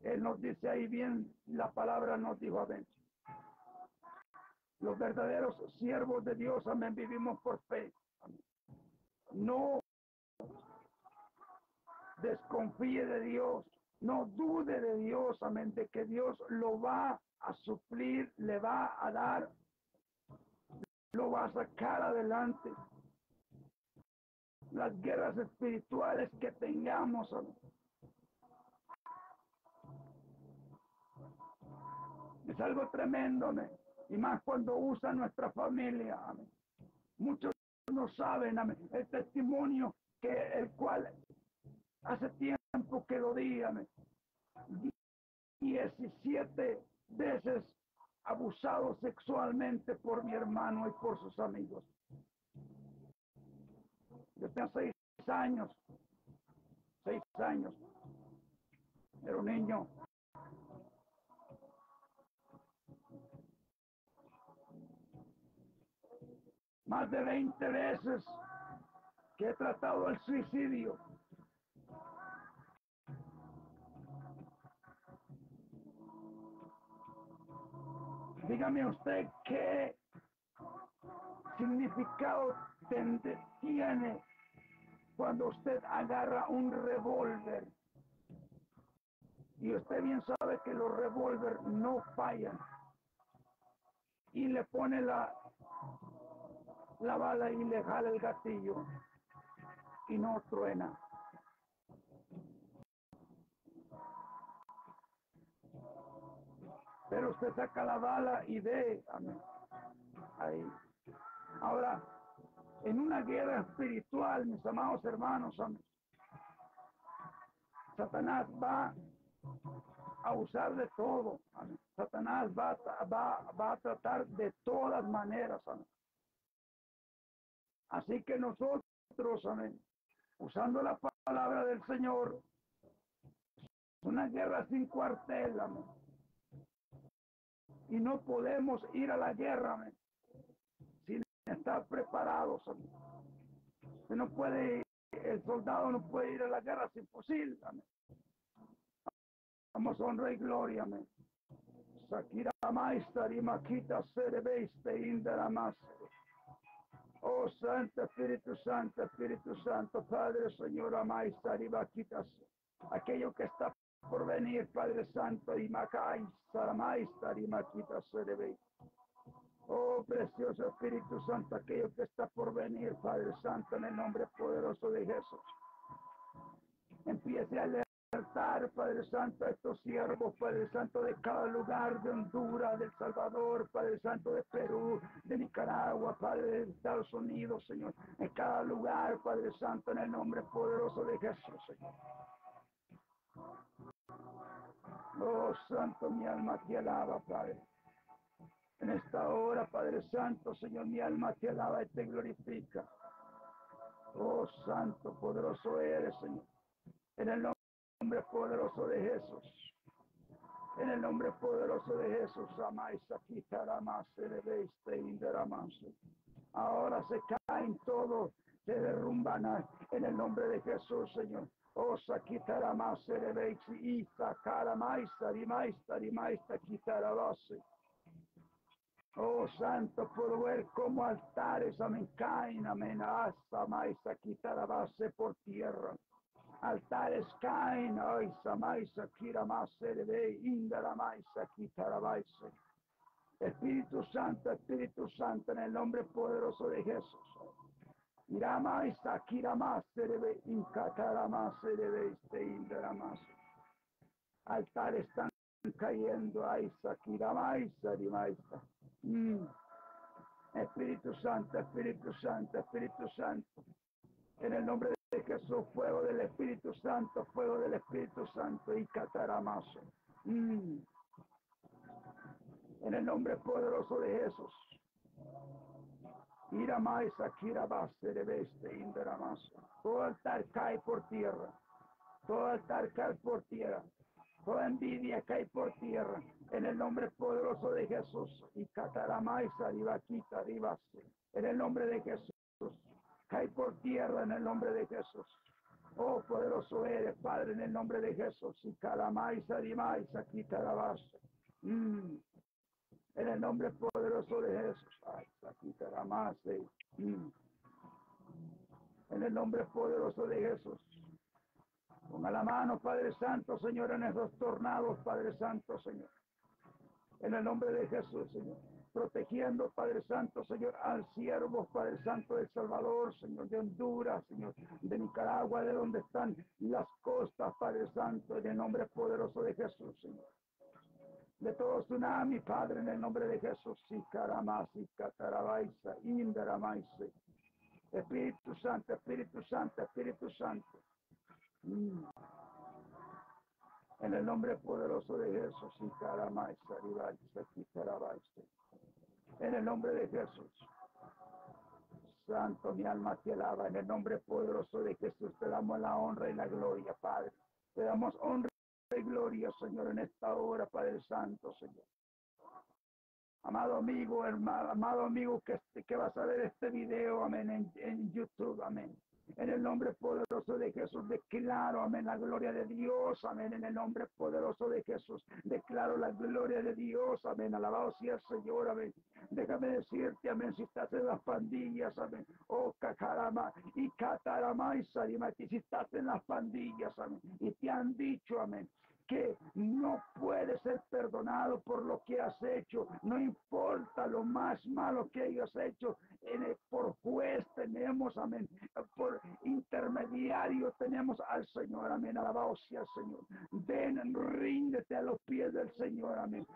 Él nos dice ahí bien, la palabra nos dijo, amén. Los verdaderos siervos de Dios, amén, vivimos por fe. No desconfíe de Dios, no dude de Dios, amén, de que Dios lo va a suplir, le va a dar, lo va a sacar adelante. Las guerras espirituales que tengamos, amén. Es algo tremendo, amén. Y más cuando usa nuestra familia, amén. Muchos no saben, amén, el testimonio que el cual hace tiempo que lo di, amén. 17 veces abusado sexualmente por mi hermano y por sus amigos. Yo tenía seis años, seis años. Era un niño. Más de 20 veces que he tratado el suicidio. Dígame usted qué significado tiene cuando usted agarra un revólver. Y usted bien sabe que los revólver no fallan. Y le pone la, la bala y le jala el gatillo. Y no truena. Pero usted saca la bala y amén. Ahí. Ahora, en una guerra espiritual, mis amados hermanos, amén. Satanás va a usar de todo. Amén. Satanás va, a tratar de todas maneras. Amén. Así que nosotros, amén, usando la palabra del Señor, una guerra sin cuartel, amén y no podemos ir a la guerra amén, sin estar preparados. Se no puede, el soldado no puede ir a la guerra sin fusil. Amén. Vamos honra y gloria. Amén. Sakira maestra y maquita cerebeiste indera más. Oh Santo Espíritu Santo, Espíritu Santo, Padre, Señora Maestra y maquitas. Aquello que está por venir, Padre Santo, y Macay, Saramaista, y Maquita Serebe. Oh, precioso Espíritu Santo, aquello que está por venir, Padre Santo, en el nombre poderoso de Jesús. Empiece a alertar, Padre Santo, a estos siervos, Padre Santo, de cada lugar, de Honduras, de El Salvador, Padre Santo, de Perú, de Nicaragua, Padre de Estados Unidos, Señor. En cada lugar, Padre Santo, en el nombre poderoso de Jesús, Señor. Oh Santo, mi alma te alaba, Padre. En esta hora, Padre Santo, Señor, mi alma te alaba y te glorifica. Oh Santo, poderoso eres, Señor. En el nombre poderoso de Jesús. En el nombre poderoso de Jesús, amáis aquí, taramas, Ahora se caen todos, se derrumban en el nombre de Jesús, Señor. Oh, saquitarama, serebeixi, isa, caramaisa, rimaista, rimaista, quitarabase. Oh, Santo, por ver cómo altares, amén, caen, amén, hasta maisa, quitarabase por tierra. Altares caen, ay, samaisa, kiramase, rebe, indaramaisa, quitarabase. Espíritu Santo, Espíritu Santo, en el nombre poderoso de Jesús. Iramaisa, kiramase, rebe, incataramase, rebe, este, indaramase. Altares están cayendo, ay, sakiramaisa, rimaisa. Mm. Espíritu Santo, Espíritu Santo, Espíritu Santo. En el nombre de Jesús, fuego del Espíritu Santo, fuego del Espíritu Santo y cataramazo. Mm. En el nombre poderoso de Jesús. Iramais, Akira base de Beste, Inderamazo. Todo altar cae por tierra. Todo altar cae por tierra. Toda envidia cae por tierra en el nombre poderoso de Jesús. Y cataramaisa, ribaquita, ribase. En el nombre de Jesús. Cae por tierra en el nombre de Jesús. Oh, poderoso eres, Padre, en el nombre de Jesús. Y calamaisa, rimaisa, quitarabase. Mm. En el nombre poderoso de Jesús. En el nombre poderoso de Jesús. Ponga la mano, Padre Santo, Señor, en esos tornados, Padre Santo, Señor. En el nombre de Jesús, Señor. Protegiendo, Padre Santo, Señor, al siervo, Padre Santo de Salvador, Señor, de Honduras, Señor, de Nicaragua, de donde están las costas, Padre Santo, en el nombre poderoso de Jesús, Señor. De todo tsunami, Padre, en el nombre de Jesús. Espíritu Santo, Espíritu Santo, Espíritu Santo. En el nombre poderoso de Jesús. En el nombre de Jesús. Santo, mi alma te alaba. En el nombre poderoso de Jesús te damos la honra y la gloria, Padre. Te damos honra y gloria, Señor, en esta hora, Padre Santo, Señor. Amado amigo, hermano, amado amigo que, que vas a ver este video, amén, en, YouTube, amén. En el nombre poderoso de Jesús declaro, amén, la gloria de Dios, amén. En el nombre poderoso de Jesús declaro la gloria de Dios, amén. Alabado sea el Señor, amén. Déjame decirte, amén, si estás en las pandillas, amén. Oh, cacarama y catarama y salimati, si estás en las pandillas, amén. Y te han dicho, amén, que no puede ser perdonado por lo que has hecho, no importa lo más malo que hayas hecho, en por juez tenemos, amén, por intermediario tenemos al Señor, amén, alabado sea el Señor. Ven, ríndete a los pies del Señor, amén.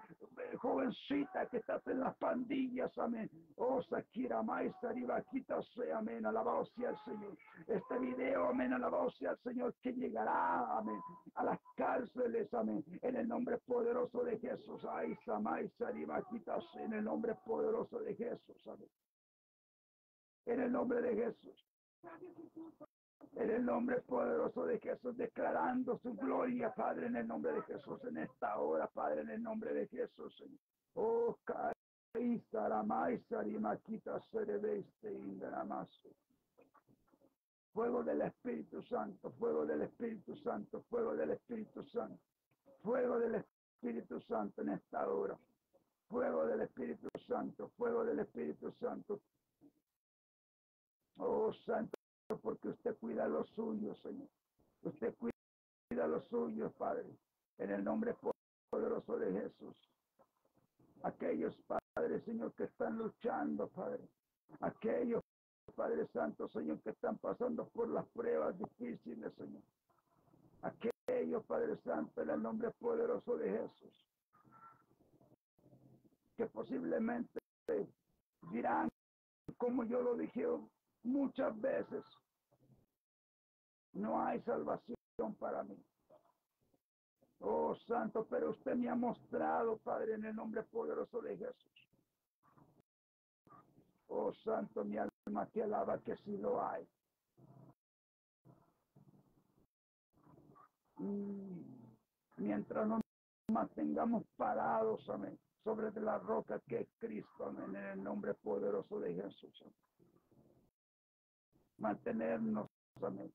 Jovencita que estás en las pandillas, amén. Oh, Sakira Maestra, Rivaquita, sea, amén, alabado sea el Señor. Este video, amén, alabado sea el Señor, que llegará, amén, a las cárceles, en el nombre poderoso de Jesús. Ay, Samaisa, Rivaquita, en el nombre poderoso de Jesús, amén en el nombre de Jesús. En el nombre poderoso de Jesús, declarando su gloria, Padre, en el nombre de Jesús, en esta hora, Padre, en el nombre de Jesús, Señor. Oh, Fuego del Espíritu Santo, fuego del Espíritu Santo, fuego del Espíritu Santo, fuego del Espíritu Santo en esta hora. Fuego del Espíritu Santo, fuego del Espíritu Santo, Oh, Santo, porque usted cuida los suyos, Señor. Usted cuida los suyos, Padre. En el nombre poderoso de Jesús. Aquellos, Padre, Señor, que están luchando, Padre. Aquellos, Padre Santo, Señor, que están pasando por las pruebas difíciles, Señor. Aquellos, Padre Santo, en el nombre poderoso de Jesús, que posiblemente dirán, como yo lo dije muchas veces, no hay salvación para mí. Oh Santo, pero usted me ha mostrado, Padre, en el nombre poderoso de Jesús. Oh Santo, mi alma que alaba que sí lo hay. Mm, mientras nos mantengamos parados, amén, sobre la roca que es Cristo, amén, en el nombre poderoso de Jesús. Mantenernos, amén,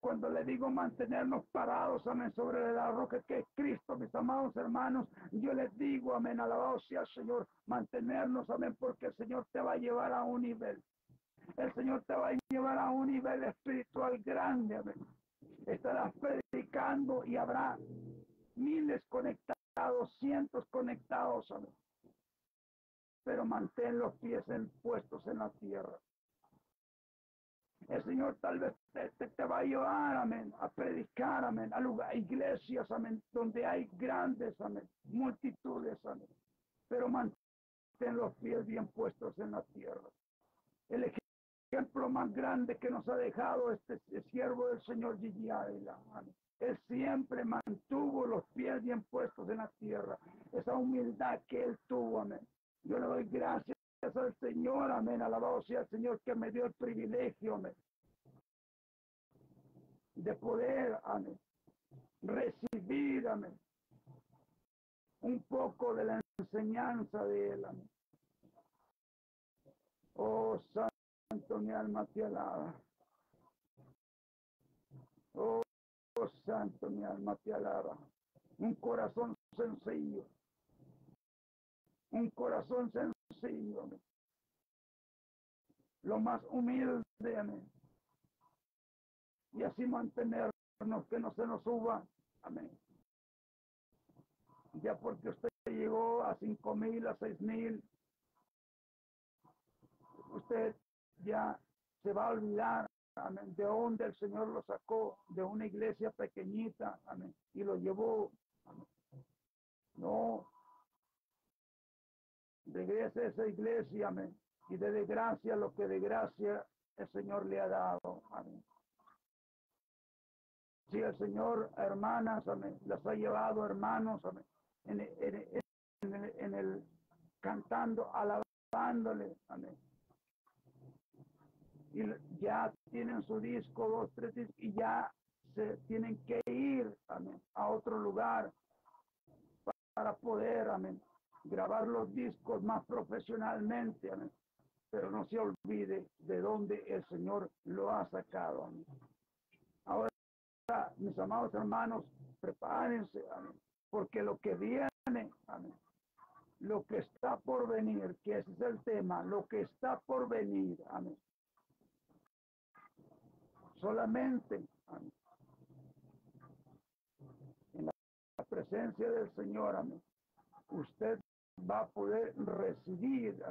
cuando le digo mantenernos parados, amén, sobre la roca que es Cristo, mis amados hermanos, yo les digo, amén, alabado sea el Señor, mantenernos, amén, porque el Señor te va a llevar a un nivel. El Señor te va a llevar a un nivel espiritual grande, amén. Estarás predicando y habrá miles conectados, cientos conectados, amén. Pero mantén los pies puestos en la tierra. El Señor tal vez te, va a llevar, amén, a predicar, amén, a lugar, iglesias, amén, donde hay grandes, amén, multitudes, amén. Pero mantén los pies bien puestos en la tierra. El ejemplo más grande que nos ha dejado este, siervo del Señor Gigi amén. Él siempre mantuvo los pies bien puestos en la tierra. Esa humildad que él tuvo, amén. Yo le doy gracias al Señor, amén. Alabado sea el Señor que me dio el privilegio. De poder, amén. Recibir, amén. Un poco de la enseñanza de él, amén. Oh, Santo, mi alma te alaba. Oh, Santo, mi alma te alaba. Un corazón sencillo. Un corazón sencillo lo más humilde, amén. Y así mantenernos, que no se nos suba, amén. Ya porque usted llegó a cinco mil, a seis mil, usted ya se va a olvidar, amén, de dónde el Señor lo sacó, de una iglesia pequeñita, amén, y lo llevó, No, Regrese a esa iglesia, amén. Y de desgracia lo que de gracia el Señor le ha dado. Amén. Si el Señor, hermanas, amén, las ha llevado, hermanos, amén, en, el, en el cantando, alabándole, amén. Y ya tienen su disco, dos, tres, y ya se tienen que ir, amén, a otro lugar para poder, amén, grabar los discos más profesionalmente, pero no se olvide de dónde el Señor lo ha sacado. Ahora, mis amados hermanos, prepárense, porque lo que viene, lo que está por venir, que ese es el tema, lo que está por venir, amén. Solamente en la presencia del Señor. Usted va a poder recibir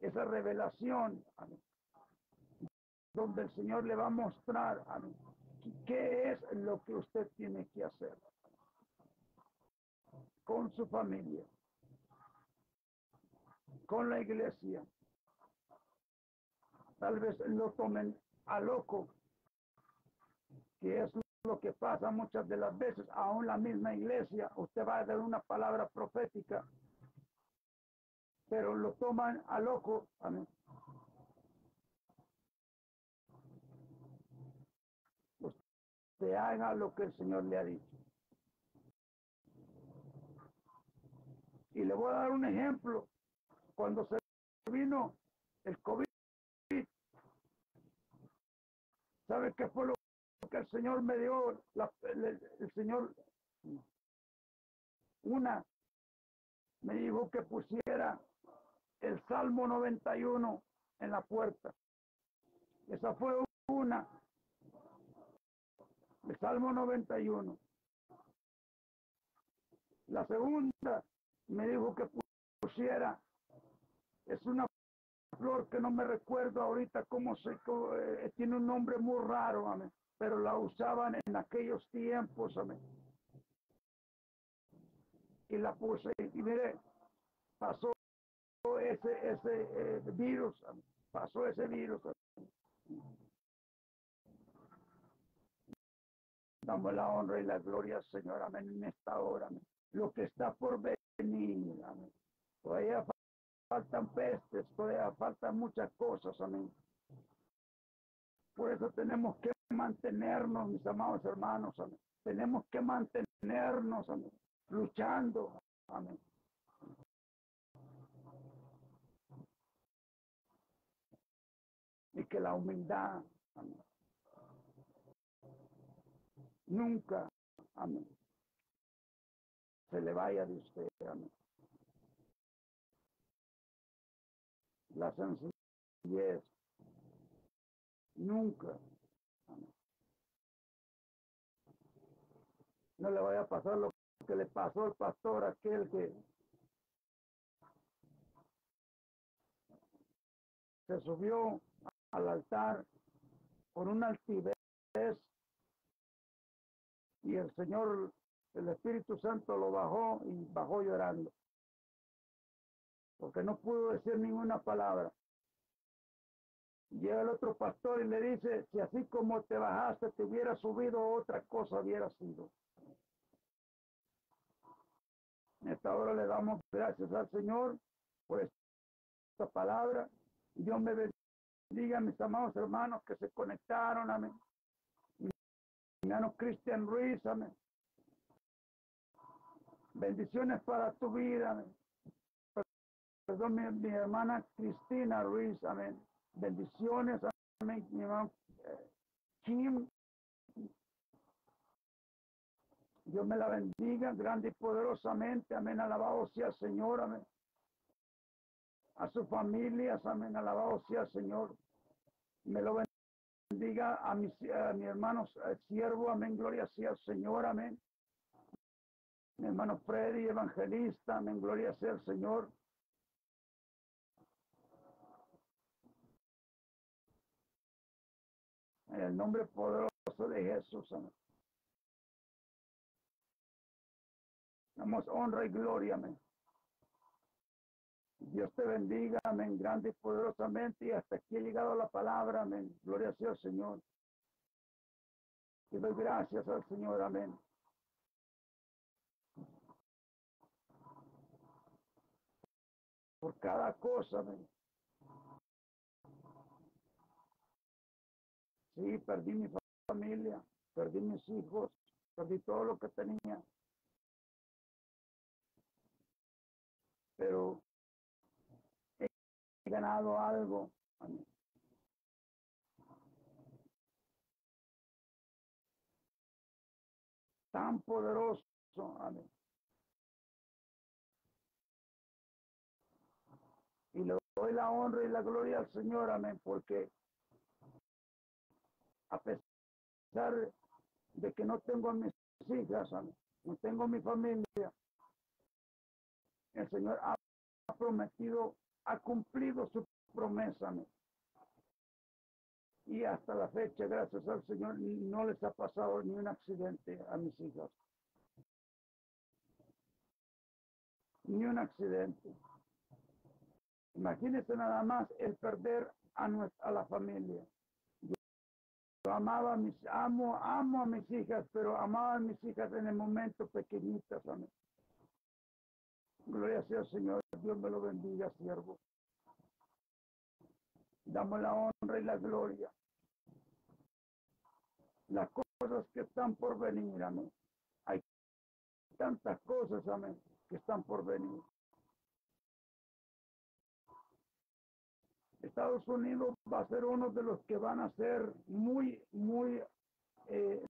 esa revelación donde el Señor le va a mostrar qué es lo que usted tiene que hacer con su familia, con la iglesia. Tal vez lo tomen a loco, que es lo que pasa muchas de las veces, aún la misma iglesia, usted va a dar una palabra profética pero lo toman a loco. Amén. Usted haga lo que el Señor le ha dicho. Y le voy a dar un ejemplo. Cuando se vino el COVID, ¿sabe qué fue lo que el Señor me dio? el Señor, una, me dijo que pusiera el Salmo 91 en la puerta. Esa fue una. El Salmo 91. La segunda me dijo que pusiera, es una flor que no me recuerdo ahorita cómo se, eh, tiene un nombre muy raro, pero la usaban en aquellos tiempos. Y la puse, y mire, pasó ese, ese eh, virus, pasó ese virus. Damos la honra y la gloria, Señor, amén, en esta hora, amén. Lo que está por venir, amén. Todavía faltan pestes, todavía faltan muchas cosas, amén. Por eso tenemos que mantenernos, mis amados hermanos, amén. Tenemos que mantenernos, amén, luchando, amén. Que la humildad, amén, nunca, amén, se le vaya de usted, amén. la sencillez. Nunca. No le vaya a pasar lo que le pasó al pastor aquel que se subió al altar por una altivez y el Señor, el Espíritu Santo lo bajó y bajó llorando porque no pudo decir ninguna palabra. Llega el otro pastor y le dice, si así como te bajaste, te hubiera subido, otra cosa hubiera sido. En esta hora le damos gracias al Señor por esta palabra. Dios me bendiga a mis amados hermanos que se conectaron, amén. Mi hermano Cristian Ruiz, amén. Bendiciones para tu vida, amén perdón, mi, hermana Cristina Ruiz, amén. Bendiciones, amén, mi hermano eh, Kim. Dios me la bendiga grande y poderosamente, amén. Alabado sea el Señor, amén. A sus familias, amén. Alabado sea el Señor. Me lo bendiga a mis, a mi hermano eh, siervo, amén. Gloria sea el Señor, amén. Mi hermano Freddy, evangelista, amén. Gloria sea el Señor. En el nombre poderoso de Jesús. Amén. Damos honra y gloria, amén. Dios te bendiga, amén, grande y poderosamente. Y hasta aquí ha llegado la palabra, amén. Gloria sea al Señor. Y doy gracias al Señor, amén. Por cada cosa, amén. Sí, perdí mi familia, perdí mis hijos, perdí todo lo que tenía. Pero ganado algo. Tan poderoso. Amén. Y le doy la honra y la gloria al Señor, amén, porque a pesar de que no tengo a mis hijas, no tengo mi familia, el Señor ha prometido, ha cumplido su promesa. Y hasta la fecha, gracias al Señor, no les ha pasado ni un accidente a mis hijas. Ni un accidente. Imagínense nada más el perder a, nuestra, a la familia amaba a mis, amo, amo a mis hijas, pero amaba a mis hijas en el momento pequeñitas, amén. Gloria sea Señor, Dios me lo bendiga, siervo. Damos la honra y la gloria. Las cosas que están por venir, amén. Hay tantas cosas, amén, que están por venir. Estados Unidos va a ser uno de los que van a ser muy, muy, eh,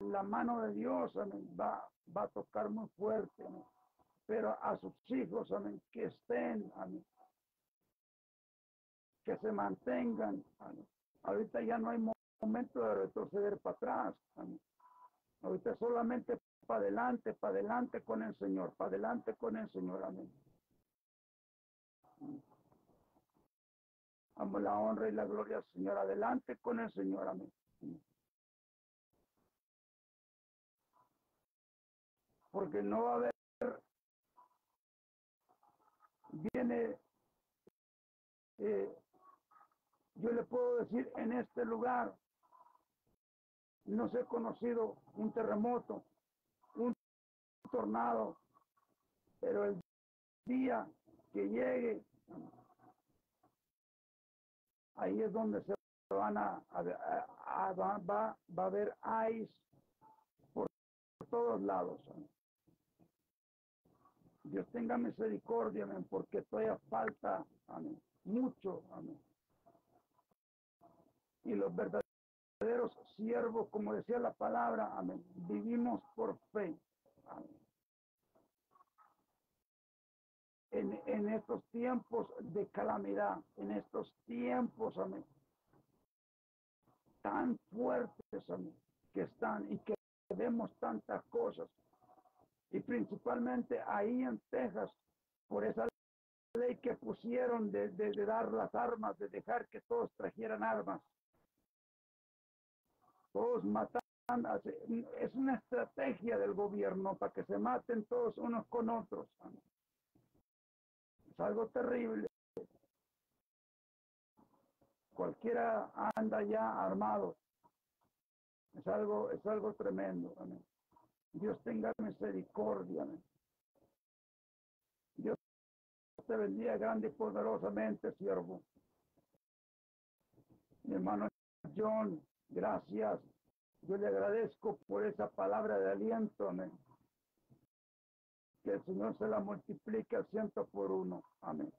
la mano de Dios va, va a tocar muy fuerte, pero a sus hijos amén, que estén, que se mantengan. Ahorita ya no hay momento de retroceder para atrás. Ahorita solamente para adelante, para adelante con el Señor, para adelante con el Señor. Amén. Damos la honra y la gloria al Señor. Adelante con el Señor. Amén. Porque no va a haber, viene, eh, yo le puedo decir, en este lugar no se ha conocido un terremoto, un tornado, pero el día que llegue, ahí es donde se van a, va, va, a haber ice por todos lados. Dios tenga misericordia, amén, porque todavía falta, amén, mucho, amén. Y los verdaderos siervos, como decía la palabra, amén, vivimos por fe. En, en, estos tiempos de calamidad, en estos tiempos, amén, tan fuertes, amén, que están y que vemos tantas cosas, y principalmente ahí en Texas, por esa ley que pusieron de, de, dar las armas, de dejar que todos trajeran armas. Todos matan, es una estrategia del gobierno para que se maten todos unos con otros. Es algo terrible. Cualquiera anda ya armado. Es algo, es algo tremendo. Dios tenga misericordia. Dios te bendiga grande y poderosamente, siervo. Mi hermano John, gracias. Yo le agradezco por esa palabra de aliento. Amén. Que el Señor se la multiplique al ciento por uno. Amén.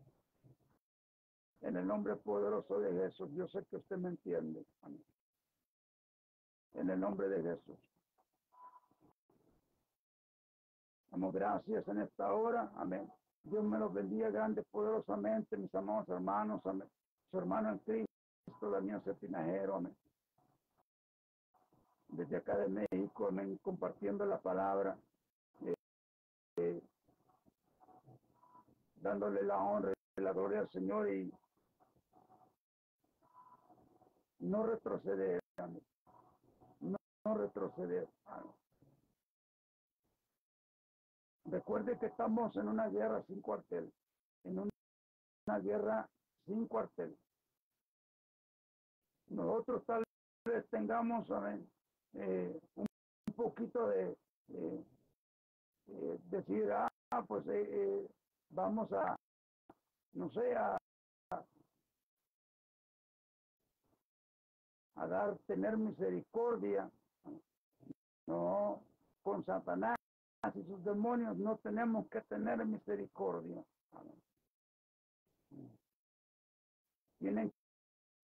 En el nombre poderoso de Jesús, yo sé que usted me entiende. Amén. En el nombre de Jesús. Damos gracias en esta hora. Amén. Dios me los bendiga grande, poderosamente, mis amados hermanos. Amén. Su hermano en Cristo, Daniel Sepinajero. Amén. Desde acá de México, amén, compartiendo la palabra. Eh, eh, dándole la honra y la gloria al Señor y no retroceder, amén. No, no retroceder. Amén. Recuerde que estamos en una guerra sin cuartel, en una guerra sin cuartel. Nosotros tal vez tengamos amén, eh, un, poquito de eh, eh, decir, ah, pues vamos a, no sé, a, a dar, tener misericordia, no con Satanás y sus demonios no tenemos que tener misericordia. Tienen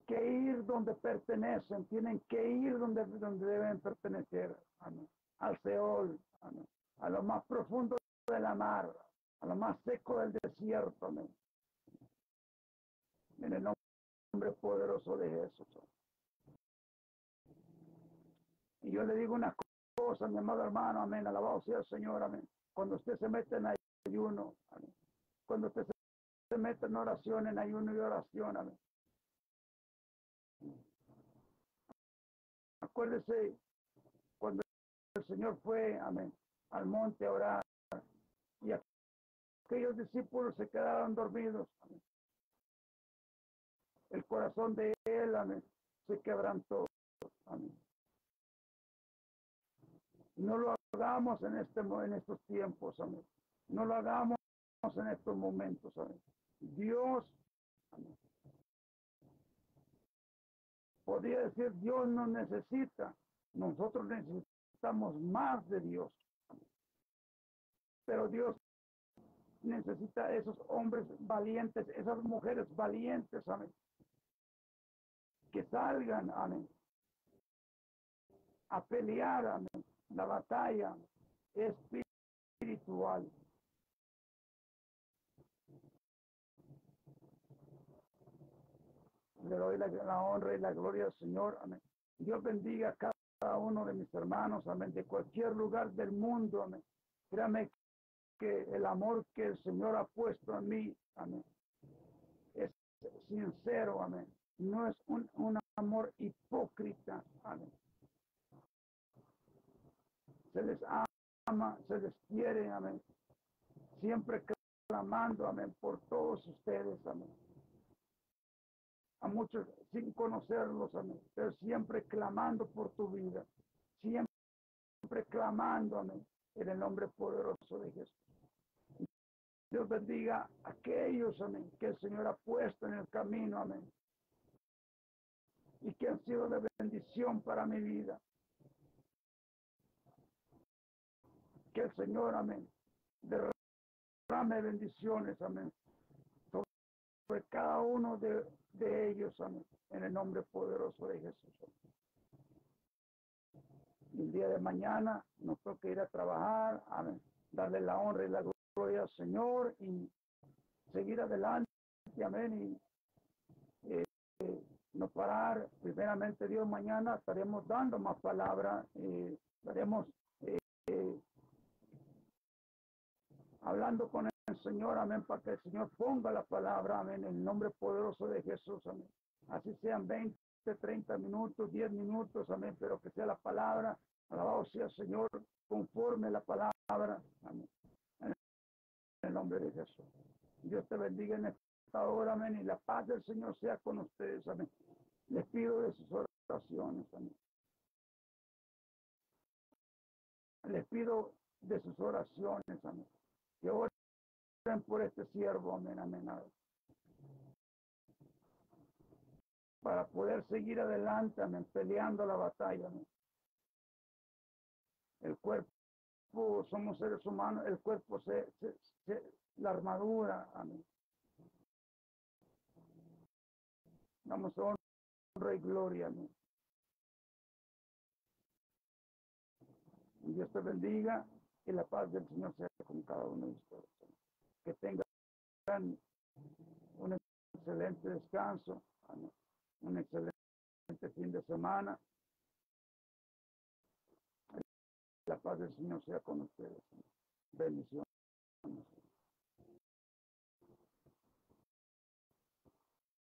que ir donde pertenecen, tienen que ir donde, donde deben pertenecer, al Seol, a lo más profundo de la mar, a lo más seco del desierto. En el nombre poderoso de Jesús. Y yo le digo una cosa, mi amado hermano, amén, alabado sea el Señor, amén. Cuando usted se mete en ayuno, amén. Cuando usted se mete en oración, en ayuno y oración, amén. Acuérdese cuando el Señor fue, amén, al monte a orar y aquellos discípulos se quedaron dormidos. El corazón de él, se quebrantó. Amén. No lo hagamos en, este, en estos tiempos, amén. No lo hagamos en estos momentos, amén. Dios. Podría decir, Dios no necesita. Nosotros necesitamos más de Dios. Pero Dios necesita esos hombres valientes, esas mujeres valientes, amén. Que salgan, amén. A pelear, amén la batalla espiritual. Le doy la, honra y la gloria al Señor. Amén. Dios bendiga a cada uno de mis hermanos. Amén. De cualquier lugar del mundo. Amén. Créame que el amor que el Señor ha puesto en mí. Amén. Es sincero, amén. No es un, un amor hipócrita, amén. Se les ama, se les quiere, amén. Siempre clamando, amén, por todos ustedes, amén. A muchos sin conocerlos, amén, pero siempre clamando por tu vida, siempre clamando, amén, en el nombre poderoso de Jesús. Dios bendiga a aquellos, amén, que el Señor ha puesto en el camino, amén. Y que han sido de bendición para mi vida. Que el Señor, amén, derrame bendiciones, amén, sobre cada uno de, de ellos, amén, en el nombre poderoso de Jesús. Y el día de mañana nos toca ir a trabajar, amén, darle la honra y la gloria al Señor y seguir adelante, amén, y eh, eh, no parar, primeramente Dios, mañana estaremos dando más palabras, eh, estaremos eh, hablando con el Señor, amén, para que el Señor ponga la palabra, amén, en el nombre poderoso de Jesús, amén. Así sean 20, 30 minutos, 10 minutos, amén, pero que sea la palabra, alabado sea el Señor, conforme la palabra, amén. En el nombre de Jesús. Dios te bendiga en esta hora, amén, y la paz del Señor sea con ustedes, amén. Les pido de sus oraciones, amén. Les pido de sus oraciones, amén. Que oren por este siervo, amén, amén. Para poder seguir adelante, amén, peleando la batalla, amén. El cuerpo, somos seres humanos, el cuerpo se, se, se la armadura, amén. Damos honra y gloria, amén. Dios te bendiga y la paz del Señor sea con cada uno de ustedes. Que tengan un excelente descanso, un excelente fin de semana. La paz del Señor sea con ustedes. Bendiciones.